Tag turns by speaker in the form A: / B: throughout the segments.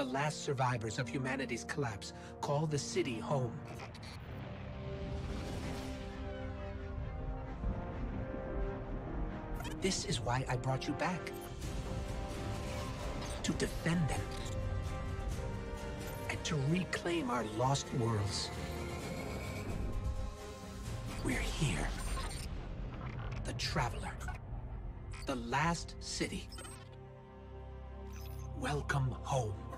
A: the last survivors of humanity's collapse, call the city home. This is why I brought you back. To defend them. And to reclaim our lost worlds. We're here. The Traveler. The last city. Welcome home.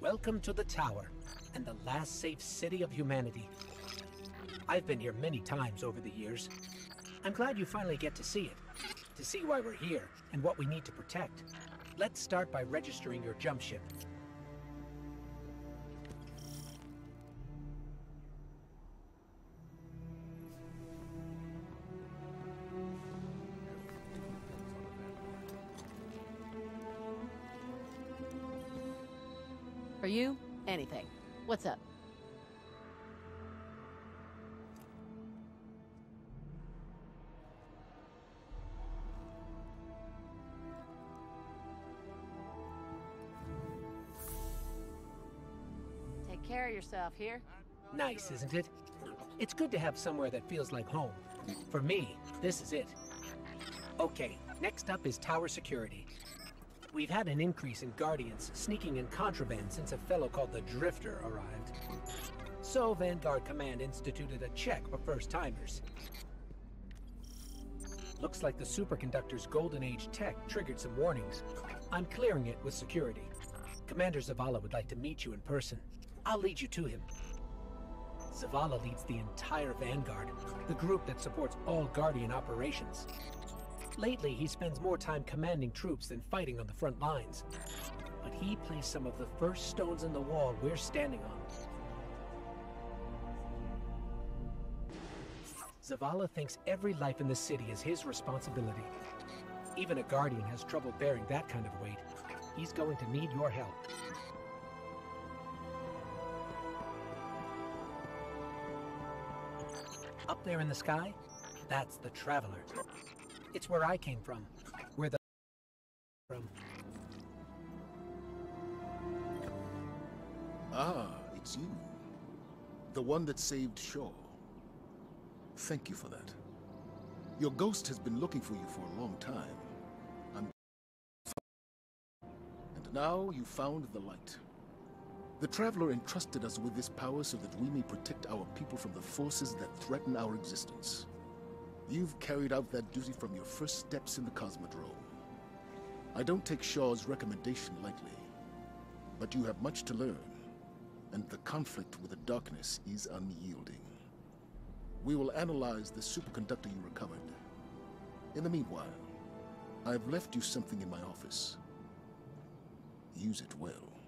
A: Welcome to the Tower, and the last safe city of humanity. I've been here many times over the years. I'm glad you finally get to see it, to see why we're here and what we need to protect. Let's start by registering your jump ship.
B: You, anything. What's up? Take care of yourself here.
A: Nice, isn't it? It's good to have somewhere that feels like home. For me, this is it. Okay, next up is tower security. We've had an increase in Guardians sneaking in contraband since a fellow called the Drifter arrived. So Vanguard Command instituted a check for first-timers. Looks like the superconductor's Golden Age tech triggered some warnings. I'm clearing it with security. Commander Zavala would like to meet you in person. I'll lead you to him. Zavala leads the entire Vanguard, the group that supports all Guardian operations. Lately, he spends more time commanding troops than fighting on the front lines. But he placed some of the first stones in the wall we're standing on. Zavala thinks every life in the city is his responsibility. Even a Guardian has trouble bearing that kind of weight. He's going to need your help. Up there in the sky, that's the Traveler. It's where I came from. Where the from.
C: Ah, it's you. The one that saved Shaw. Thank you for that. Your ghost has been looking for you for a long time. I'm... And now you found the light. The Traveler entrusted us with this power so that we may protect our people from the forces that threaten our existence. You've carried out that duty from your first steps in the Cosmodrome. I don't take Shaw's recommendation lightly, but you have much to learn, and the conflict with the darkness is unyielding. We will analyze the superconductor you recovered. In the meanwhile, I've left you something in my office. Use it well.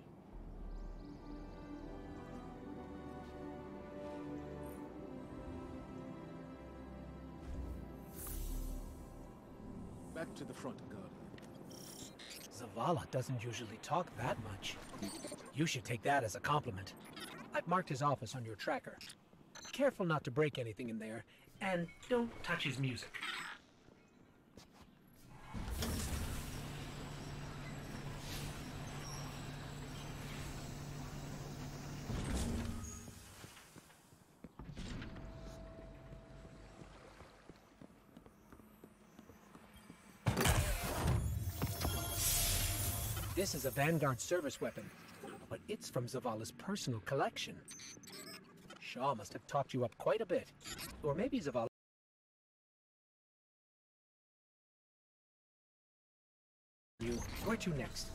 C: Back to the front, Guardian.
A: Zavala doesn't usually talk that much. You should take that as a compliment. I've marked his office on your tracker. Careful not to break anything in there, and don't touch his music. This is a Vanguard service weapon, but it's from Zavala's personal collection. Shaw must have talked you up quite a bit. Or maybe Zavala... You. Where to next?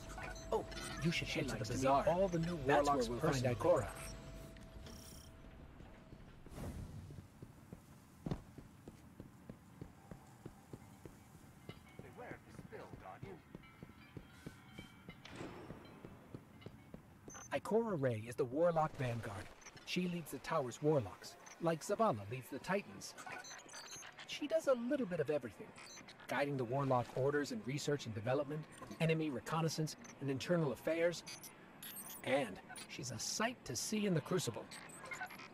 A: Oh, you should head to the bazaar. All the new That's warlocks where we'll find Ikora.
D: Beware of the spill, Guardian.
A: Ikora Rey is the Warlock Vanguard. She leads the tower's warlocks, like Zavala leads the Titans. She does a little bit of everything, guiding the warlock orders in research and development, enemy reconnaissance, and internal affairs. And she's a sight to see in the Crucible.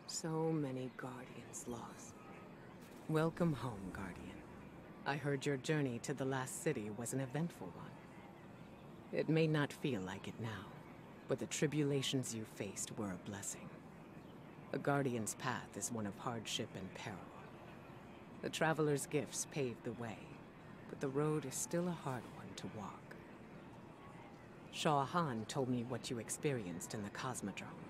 E: So many Guardians lost. Welcome home, Guardian. I heard your journey to the last city was an eventful one. It may not feel like it now, but the tribulations you faced were a blessing. The Guardian's path is one of hardship and peril. The Traveler's gifts paved the way, but the road is still a hard one to walk. Shaw Han told me what you experienced in the Cosmodrome.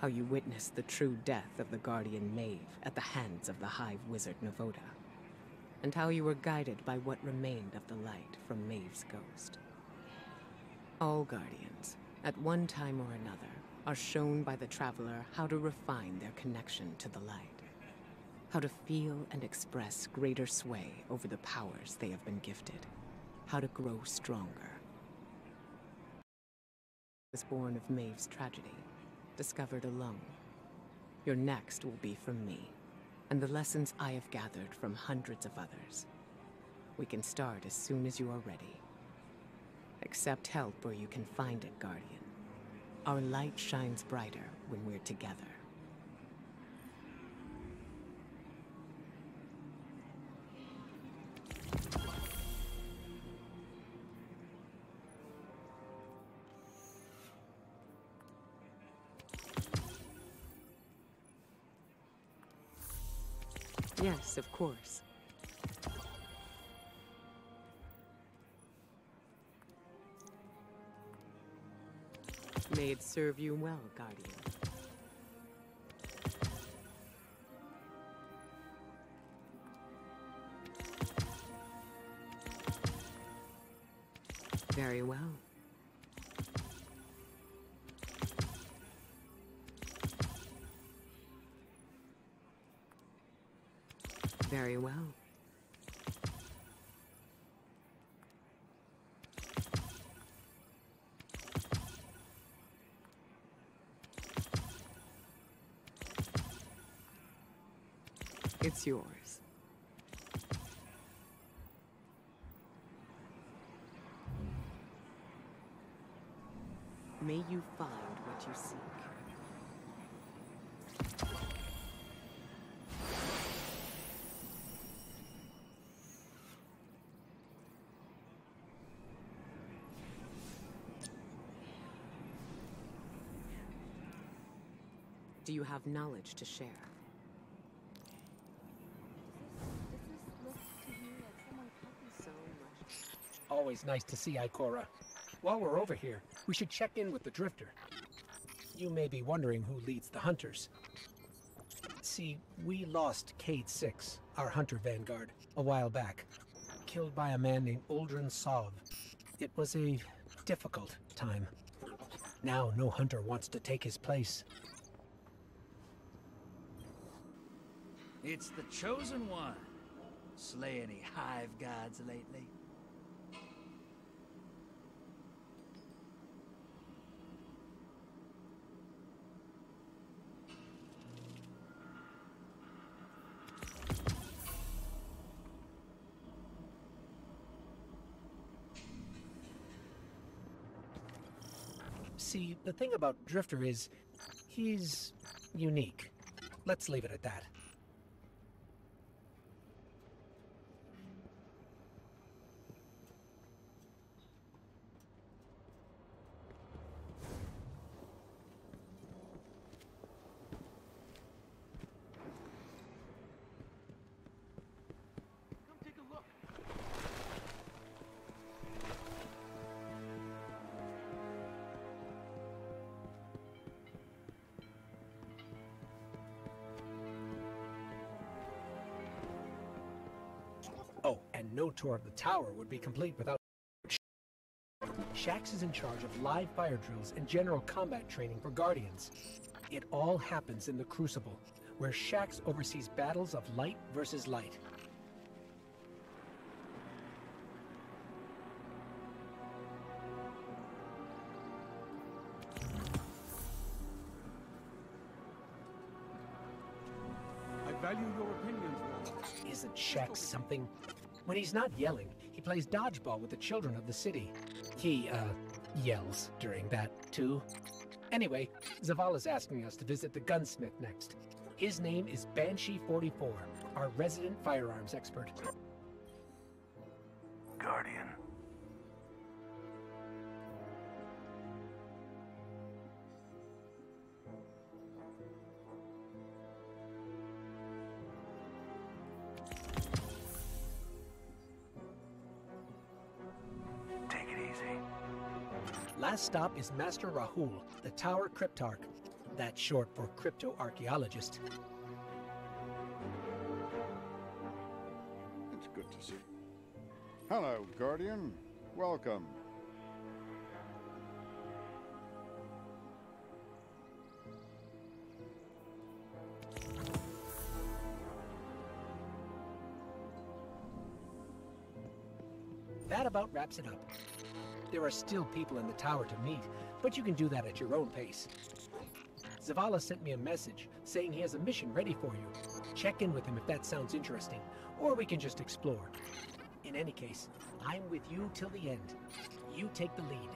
E: How you witnessed the true death of the Guardian Maeve at the hands of the Hive Wizard Navota. And how you were guided by what remained of the light from Maeve's ghost. All Guardians, at one time or another, are shown by the Traveler how to refine their connection to the light. How to feel and express greater sway over the powers they have been gifted. How to grow stronger. Was born of Maeve's tragedy, discovered alone. Your next will be from me, and the lessons I have gathered from hundreds of others. We can start as soon as you are ready. Accept help where you can find it, Guardian. Our light shines brighter when we're together. Yes, of course. May it serve you well, Guardian. Very well. Very well. It's yours. May you find what you seek. Do you have knowledge to share?
A: Always nice to see Ikora. While we're over here, we should check in with the Drifter. You may be wondering who leads the Hunters. See, we lost Cayde-6, our Hunter Vanguard, a while back. Killed by a man named Uldren Sov. It was a difficult time. Now no Hunter wants to take his place.
F: It's the chosen one. Slay any hive gods lately?
A: See, the thing about Drifter is, he's unique. Let's leave it at that. Oh, and no tour of the tower would be complete without. Shaxx is in charge of live fire drills and general combat training for Guardians. It all happens in the Crucible, where Shaxx oversees battles of light versus light.
D: I value your opinions,
A: Isn't Shaxx something? When he's not yelling, he plays dodgeball with the children of the city. He, uh, yells during that, too. Anyway, Zavala's asking us to visit the gunsmith next. His name is Banshee-44, our resident firearms expert.
G: Guardian.
A: Last stop is Master Rahool, the Tower Cryptarch. That's short for crypto archaeologist.
H: It's good to see. Hello, Guardian. Welcome.
A: That about wraps it up. There are still people in the tower to meet, but you can do that at your own pace. Zavala sent me a message saying he has a mission ready for you. Check in with him if that sounds interesting, or we can just explore. In any case, I'm with you till the end. You take the lead.